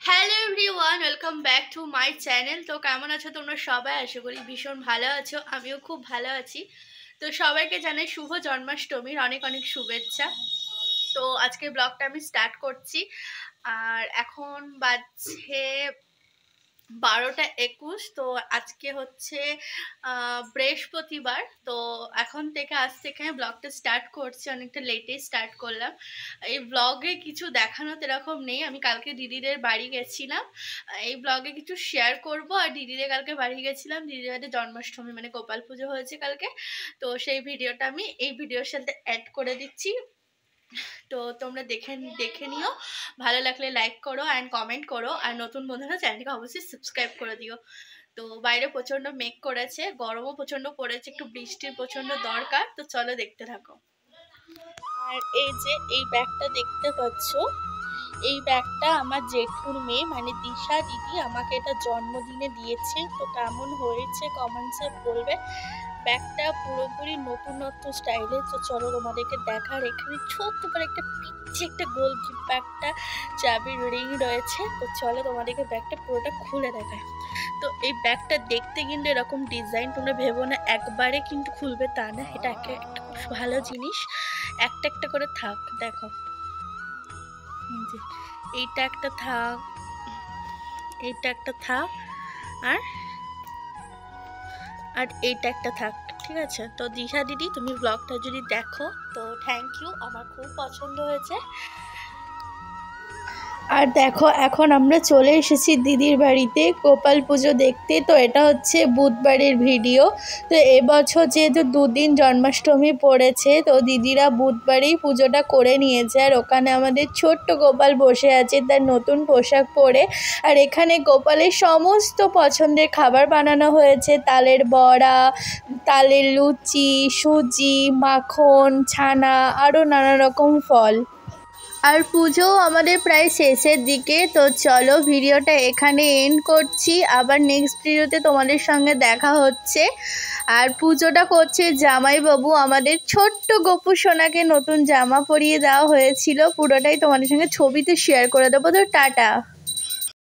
Hello everyone welcome back to my channel তো কেমন আছো তোমরা সবাই? আশা করি ভীষণ ভালো আছো। আমিও খুব ভালো আছি। তো সবাইকে জানাই শুভ জন্মাষ্টমীর অনেক অনেক শুভেচ্ছা। তো আজকে ব্লগটা আমি স্টার্ট করছি। আর এখন বাজছে বারোটা একুশ। তো আজকে হচ্ছে বৃহস্পতিবার। তো এখন থেকে আজ থেকে আমি ব্লগটা স্টার্ট করছি, অনেকটা লেটে স্টার্ট করলাম। এই ব্লগে কিছু দেখানো এরকম নেই। আমি কালকে দিদিদের বাড়ি গেছিলাম। এই ব্লগে কিছু শেয়ার করব। আর দিদিদের কালকে বাড়ি গেছিলাম। দিদিদের বাড়িতে জন্মাষ্টমী মানে গোপাল পুজো হয়েছে কালকে। তো সেই ভিডিওটা আমি এই ভিডিওর সাথে অ্যাড করে দিচ্ছি। তো তোমরা দেখে দেখে নিও। ভালো লাগলে লাইক করো অ্যান্ড কমেন্ট করো। আর নতুন বন্ধুরা চ্যানেলটিকে অবশ্যই সাবস্ক্রাইব করে দিও। তো বাইরে প্রচণ্ড মেঘ করেছে, গরমও প্রচণ্ড পড়েছে, একটু বৃষ্টির প্রচণ্ড দরকার। তো চলো দেখতে থাকো। আর এই যে, এই ব্যাগটা দেখতে পাচ্ছ এই ব্যাগটা আমার জেঠুর মেয়ে মানে দিশা দিদি আমাকে এটা জন্মদিনে দিয়েছে। তো কেমন হয়েছে কমেন্টসে বলবে। ব্যাগটা পুরোপুরি নতুনত্ব স্টাইলে তো চলো তোমাদেরকে দেখার এখানে ছোট্ট করে একটা পিচ্ছি একটা গোল ব্যাগটা চাবির রিং রয়েছে। তো চলো তোমাদেরকে ব্যাগটা পুরোটা খুলে দেখায় তো এই ব্যাগটা দেখতে কিন্তু এরকম ডিজাইন তোমরা ভেবো না, একবারে কিন্তু খুলবে তা না। এটা একটা ভালো জিনিস। একটা একটা করে থাক, দেখো। এইটা একটা থাক, এইটা একটা থাক, আর আর এইটা একটা থাক, ঠিক আছে? তো দিশা দিদি, তুমি ব্লগটা যদি দেখো, তো থ্যাংক ইউ আমার খুব পছন্দ হয়েছে। আর দেখো, এখন আমরা চলে এসেছি দিদির বাড়িতে গোপাল পুজো দেখতে। তো এটা হচ্ছে বুধবারের ভিডিও। তো এবছর যেহেতু দুদিন জন্মাষ্টমী পড়েছে, তো দিদিরা বুধবারেই পুজোটা করে নিয়েছে। আর ওখানে আমাদের ছোট্ট গোপাল বসে আছে, তার নতুন পোশাক পরে। আর এখানে গোপালের সমস্ত পছন্দের খাবার বানানো হয়েছে। তালের বড়া, তালের লুচি, সুজি, মাখন, ছানা, আরও নানা রকম ফল। আর পুজো আমাদের প্রায় শেষের দিকে, তো চলো ভিডিওটা এখানে এন্ড করছি। আবার নেক্সট ভিডিওতে তোমাদের সঙ্গে দেখা হচ্ছে। আর পুজোটা করছে জামাইবাবু, আমাদের ছোট্ট গপু সোনাকে নতুন জামা পরিয়ে দেওয়া হয়েছিল। পুরোটাই তোমাদের সঙ্গে ছবিতে শেয়ার করে দেবো। তো টাটা।